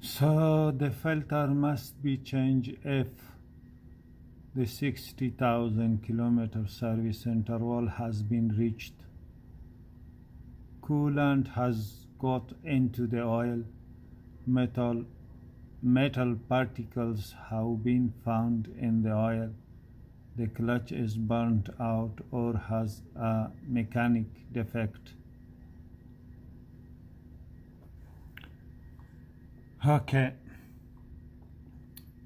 So the filter must be changed if the 60,000 kilometer service interval has been reached. Coolant has got into the oil. Metal, metal particles have been found in the oil. The clutch is burnt out or has a mechanic defect. Okay.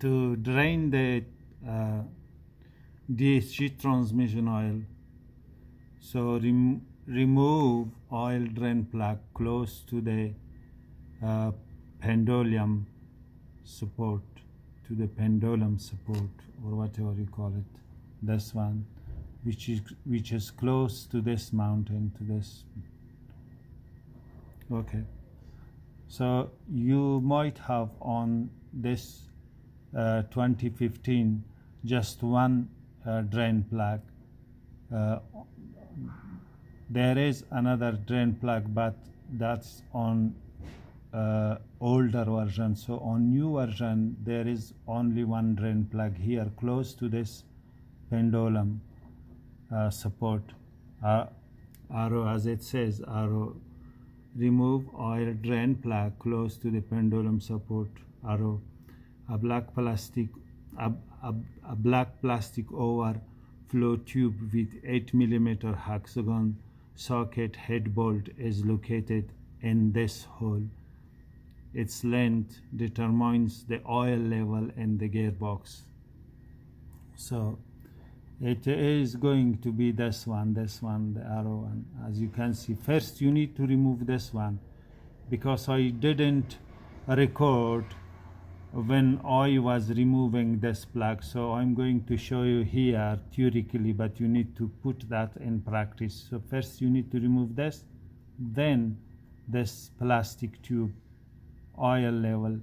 To drain the uh, DSG transmission oil, so rem remove oil drain plug close to the uh, pendulum support, to the pendulum support or whatever you call it. This one, which is which is close to this mountain, to this. Okay so you might have on this uh, 2015 just one uh, drain plug. Uh, there is another drain plug but that's on uh, older version. So on new version there is only one drain plug here close to this pendulum uh, support. Uh, arrow as it says arrow remove oil drain plug close to the pendulum support arrow. A black plastic a, a, a black plastic overflow tube with 8 mm hexagon socket head bolt is located in this hole. Its length determines the oil level in the gearbox. So it is going to be this one this one the arrow one. As you can see first you need to remove this one because I didn't record when I was removing this plug. So I'm going to show you here theoretically but you need to put that in practice. So first you need to remove this then this plastic tube oil level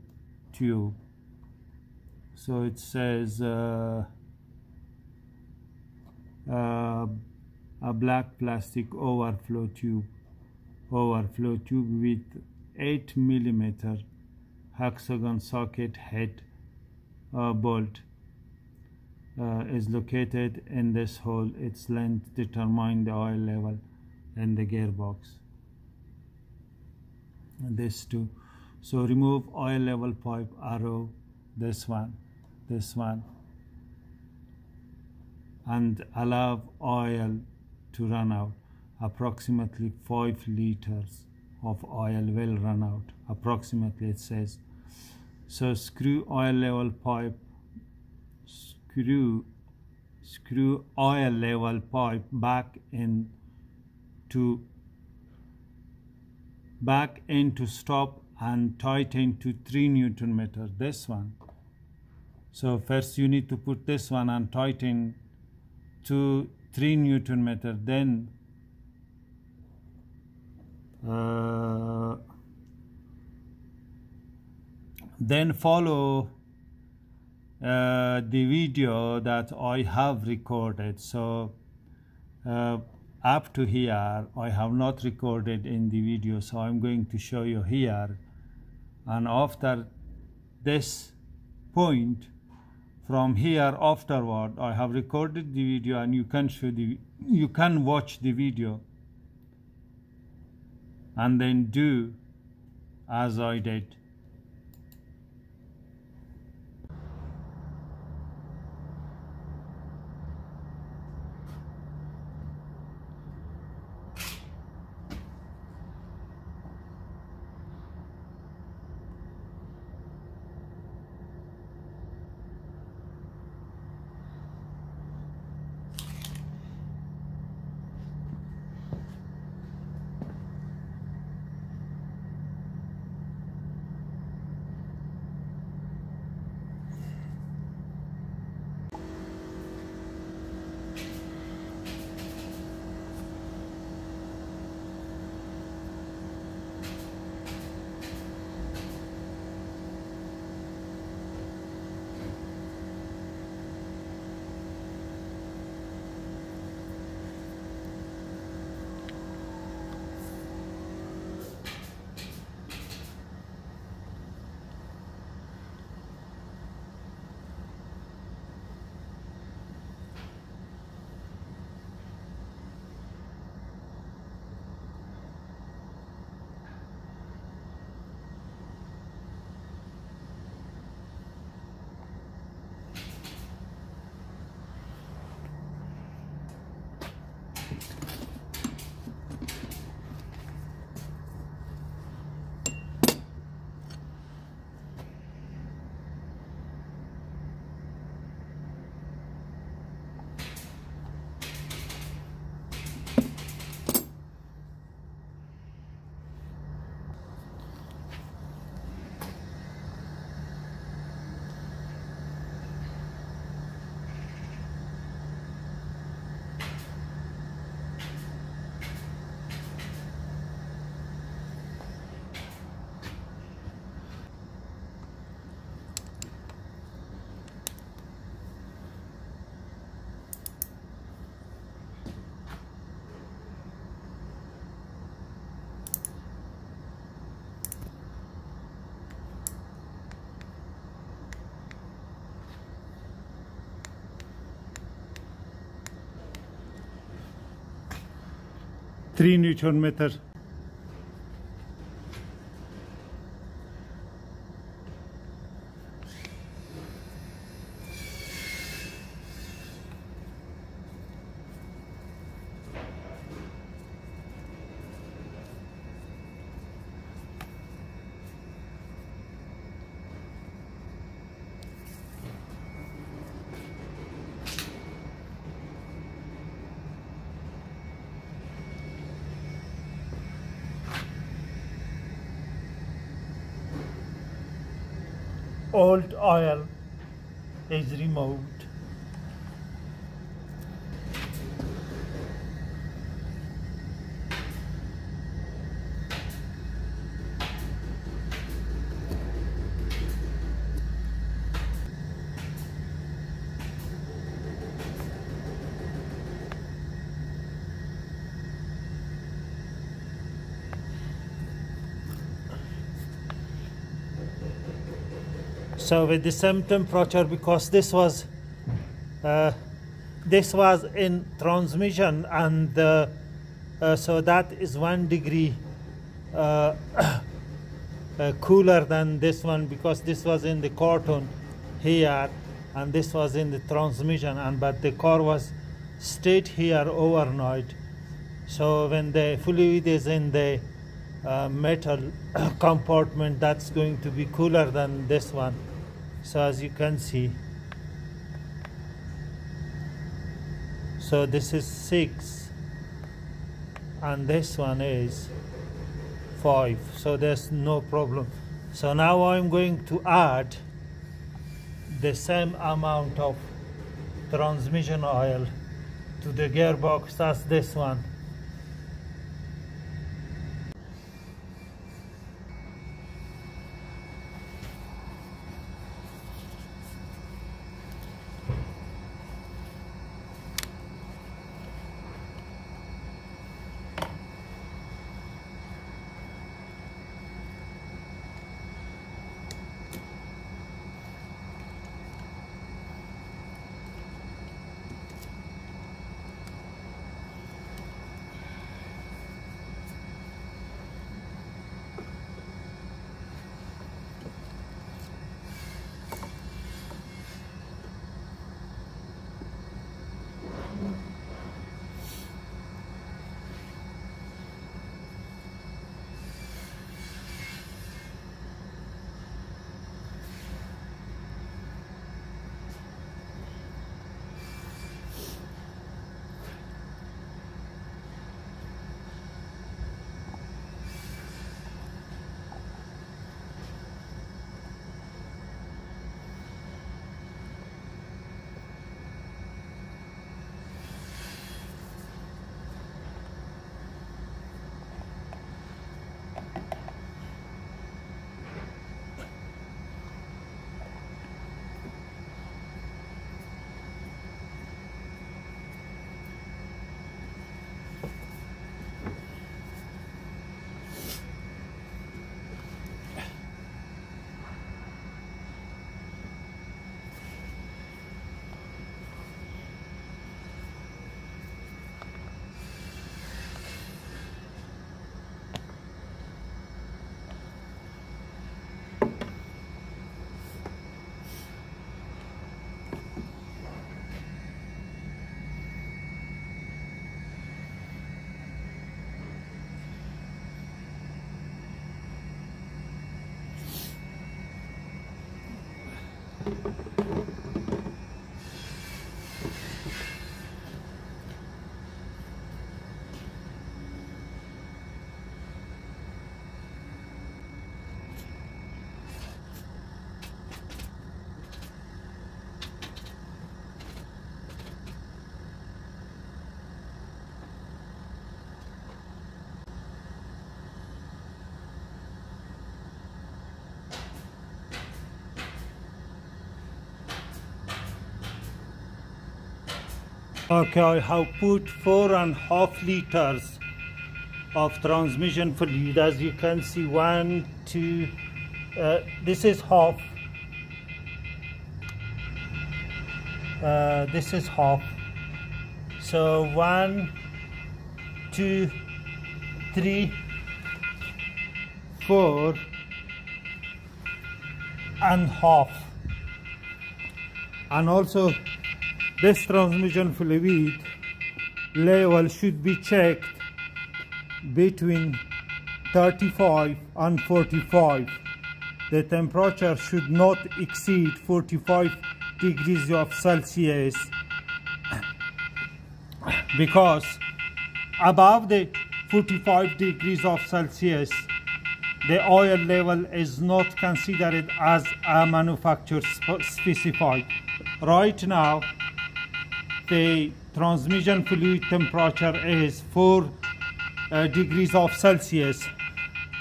tube. So it says uh, a black plastic overflow tube. Overflow tube with 8 millimeter hexagon socket head uh, bolt uh, is located in this hole. Its length determine the oil level in the gearbox. This too. So remove oil level pipe arrow this one this one and allow oil to run out. Approximately 5 liters of oil will run out. Approximately it says. So screw oil level pipe, screw, screw oil level pipe back in to back into stop and tighten to 3 newton meter this one so first you need to put this one and tighten to 3 Newton meter then uh, then follow uh, the video that I have recorded. So uh, up to here I have not recorded in the video so I'm going to show you here. And after this point from here afterward I have recorded the video and you can show the you can watch the video. And then do as I did 3 newton meter old oil is removed. So with the same temperature because this was uh, this was in transmission and uh, uh, so that is one degree uh, uh, cooler than this one because this was in the carton here and this was in the transmission and but the car was stayed here overnight. So when the fluid is in the uh, metal compartment that's going to be cooler than this one so as you can see so this is 6 and this one is 5 so there's no problem. So now I'm going to add the same amount of transmission oil to the gearbox as this one Okay, I have put four and a half liters of transmission fluid. As you can see, one, two, uh, this is half. Uh, this is half. So one, two, three, four, and half. And also this transmission fluid level should be checked between 35 and 45. The temperature should not exceed 45 degrees of Celsius because above the 45 degrees of Celsius the oil level is not considered as a manufacturer specified. Right now the transmission fluid temperature is 4 uh, degrees of Celsius.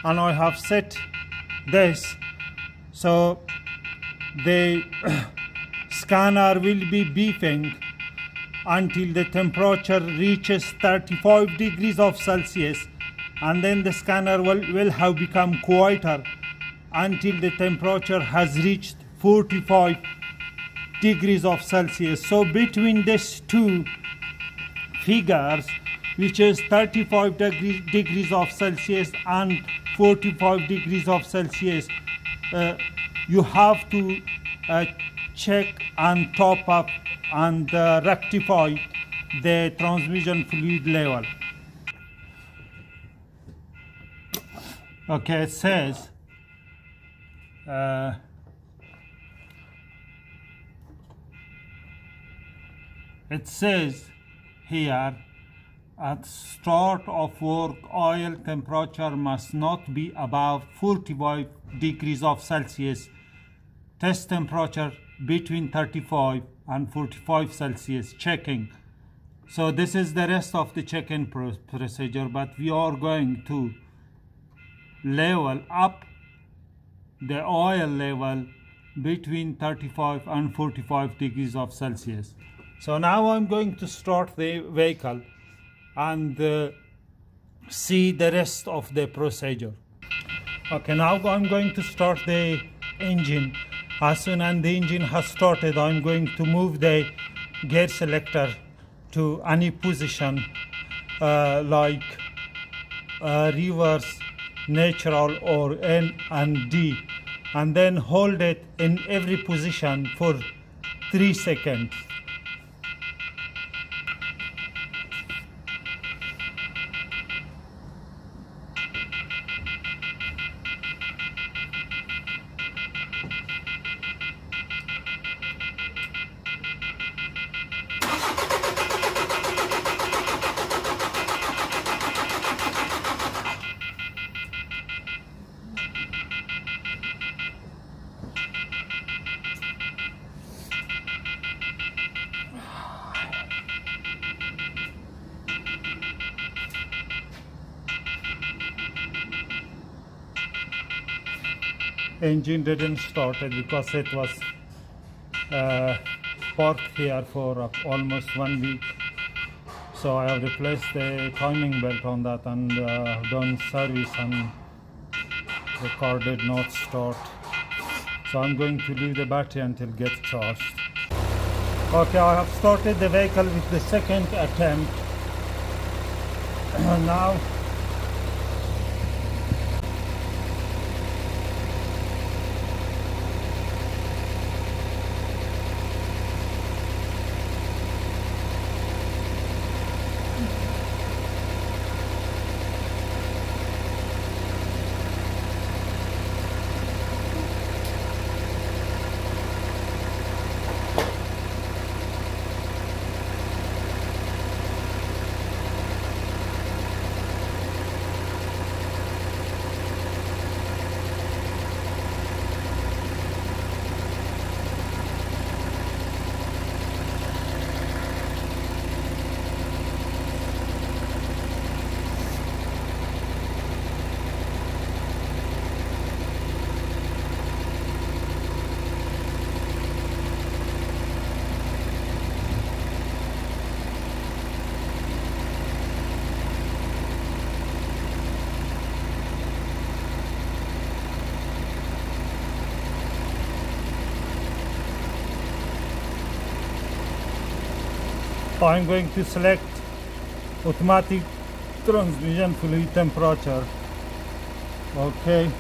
And I have set this so the scanner will be beeping until the temperature reaches 35 degrees of Celsius and then the scanner will, will have become quieter until the temperature has reached 45 degrees of Celsius. So between these two figures which is 35 degree, degrees of Celsius and 45 degrees of Celsius uh, you have to uh, check and top up and uh, rectify the transmission fluid level okay it says it says here at start of work oil temperature must not be above 45 degrees of Celsius. Test temperature between 35 and 45 Celsius checking. So this is the rest of the check-in procedure but we are going to level up the oil level between 35 and 45 degrees of Celsius so now I'm going to start the vehicle and uh, see the rest of the procedure. Okay, now I'm going to start the engine. As soon as the engine has started, I'm going to move the gear selector to any position uh, like uh, reverse, natural or N and D and then hold it in every position for 3 seconds. Engine didn't start because it was uh, parked here for uh, almost one week. So I have replaced the timing belt on that and uh, done service and the car did not start. So I'm going to leave the battery until it gets charged. Okay I have started the vehicle with the second attempt. And now I'm going to select automatic transmission fluid temperature. Okay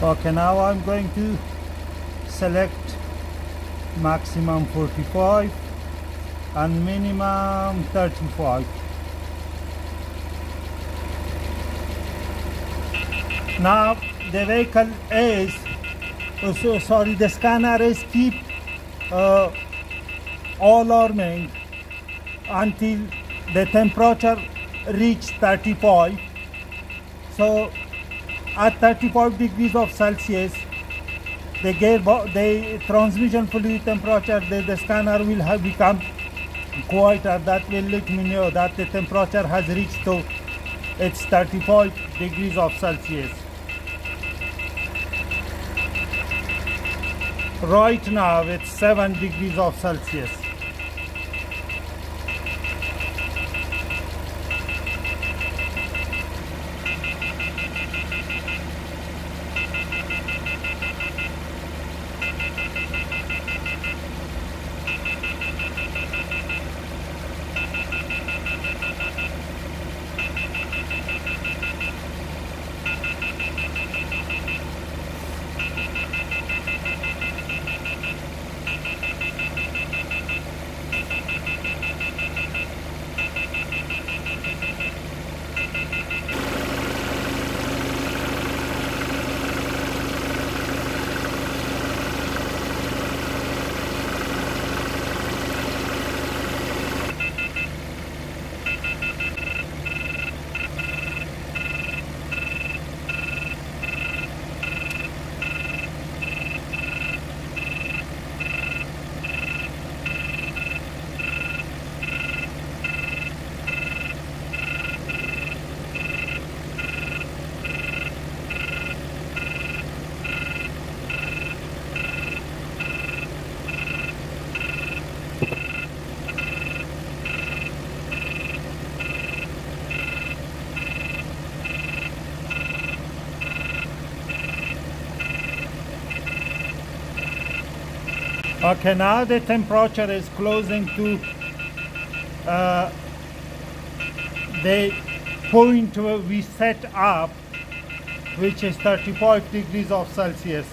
okay now I'm going to select maximum 45 and minimum 35 now the vehicle is oh, so sorry the scanner is keep uh, alarming until the temperature reach 35 so at 35 degrees of Celsius, the gear, the transmission fluid temperature, the, the scanner will have become quieter. That will let me know that the temperature has reached to its 35 degrees of Celsius. Right now it's 7 degrees of Celsius. Okay, now the temperature is closing to uh, the point where we set up, which is 35 degrees of Celsius.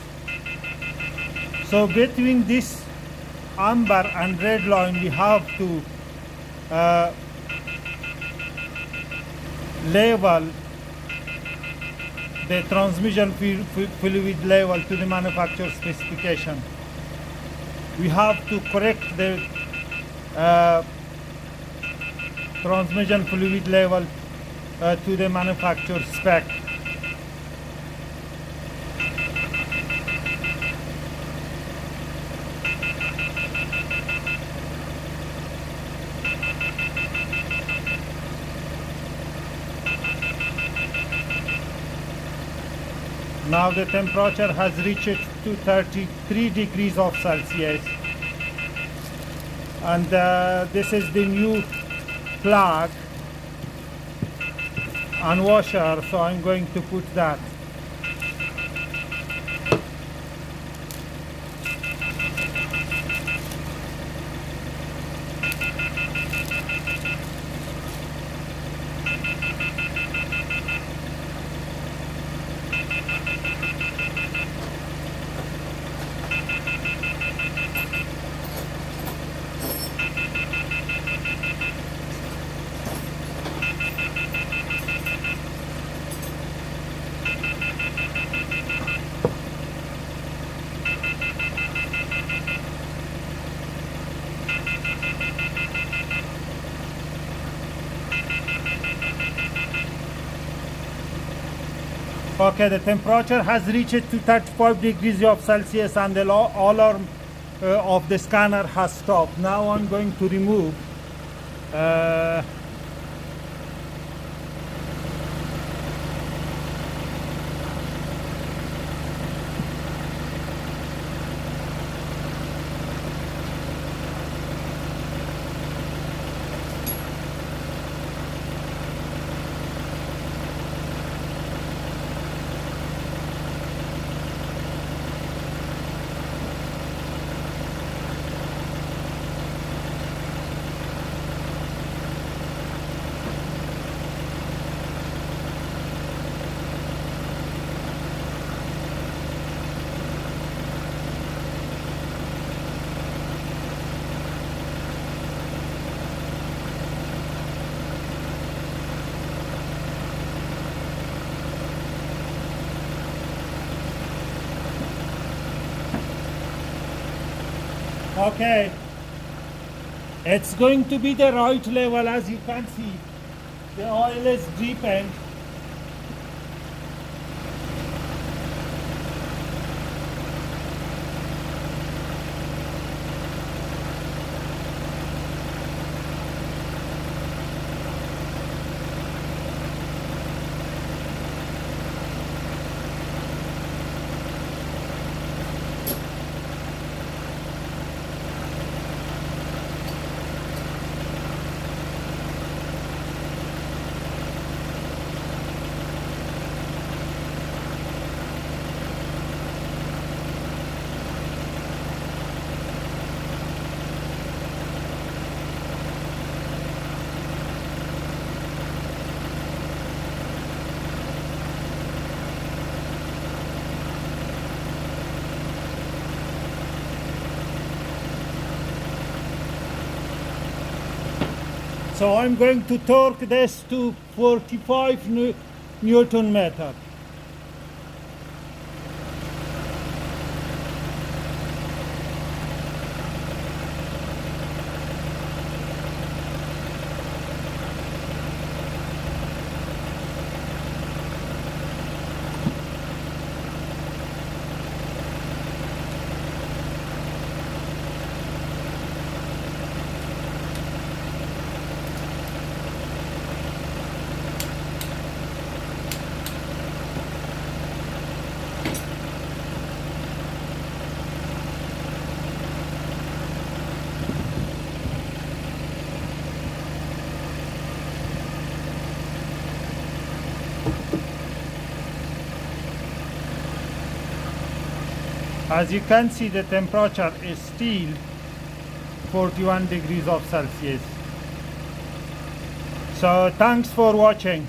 So between this amber and red line, we have to uh, level the transmission fluid level to the manufacturer specification we have to correct the uh, transmission fluid level uh, to the manufacturer spec. Now the temperature has reached to 33 degrees of Celsius. And uh, this is the new plug and washer, so I'm going to put that. Okay, the temperature has reached to 35 degrees of Celsius and the alarm uh, of the scanner has stopped. Now I'm going to remove uh, Okay. It's going to be the right level as you can see. The oil is deepened. So I'm going to torque this to 45 new, Newton meter. As you can see the temperature is still 41 degrees of Celsius. So thanks for watching.